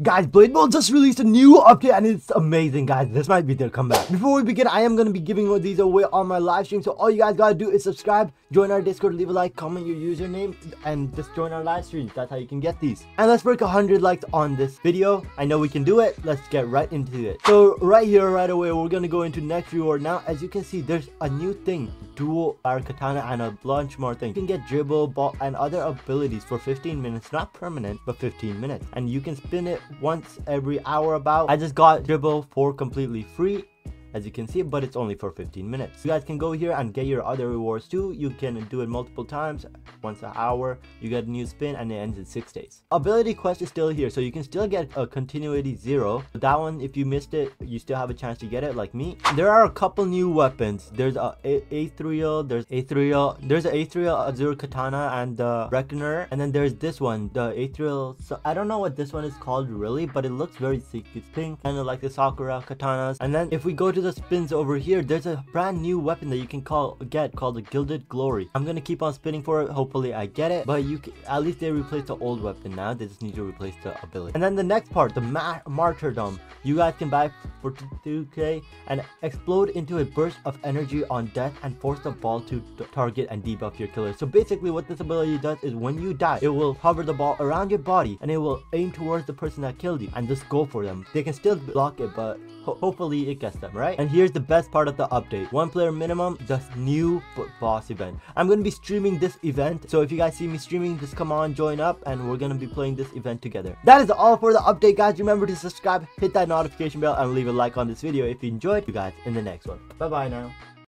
Guys, Blade Ball just released a new update and it's amazing, guys. This might be their comeback. Before we begin, I am going to be giving these away on my live stream. So all you guys got to do is subscribe, join our Discord, leave a like, comment your username, and just join our live stream. That's how you can get these. And let's break 100 likes on this video. I know we can do it. Let's get right into it. So right here, right away, we're going to go into next reward. Now, as you can see, there's a new thing. Dual Fire Katana and a bunch more things. You can get dribble, ball, and other abilities for 15 minutes. Not permanent, but 15 minutes. And you can spin it once every hour about. I just got Dribble for completely free as you can see but it's only for 15 minutes. You guys can go here and get your other rewards too. You can do it multiple times once an hour. You get a new spin and it ends in six days. Ability quest is still here so you can still get a continuity zero. That one if you missed it you still have a chance to get it like me. There are a couple new weapons. There's a Aetherial there's Aetherial oh, there's a Aetherial oh, Azure oh, Katana and the Reckoner and then there's this one the Aetherial so I don't know what this one is called really but it looks very sick it's pink kind of like the Sakura katanas. And then if we go to the spins over here, there's a brand new weapon that you can call get called the Gilded Glory. I'm gonna keep on spinning for it. Hopefully I get it. But you can, at least they replaced the old weapon now. They just need to replace the ability. And then the next part, the Ma Martyrdom. You guys can buy for 2k and explode into a burst of energy on death and force the ball to target and debuff your killer. So basically what this ability does is when you die, it will hover the ball around your body and it will aim towards the person that killed you and just go for them. They can still block it, but ho hopefully it gets them, right? And here's the best part of the update. One player minimum, just new boss event. I'm going to be streaming this event. So if you guys see me streaming, just come on, join up, and we're going to be playing this event together. That is all for the update, guys. Remember to subscribe, hit that notification bell, and leave a like on this video if you enjoyed. You guys in the next one. Bye-bye now.